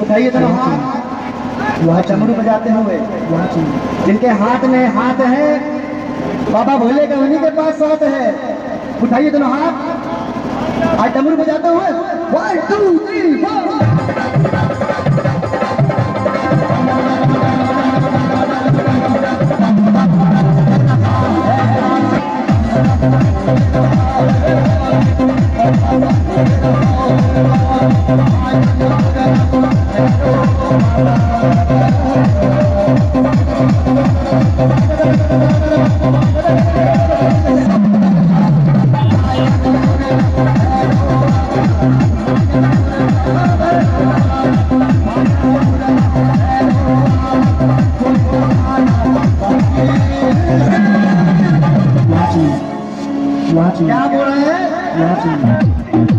उठाइए दोनों हाथ वह चमड़ू बजाते हुए। जिनके हाथ में हाथ है, बाबा भोले का उन्हीं के पास साथ है। उठाइए दोनों हाथ आज डमरू बजाते हुए। वन टू थ्री फोर क्या बोल रहे हैं Thank you.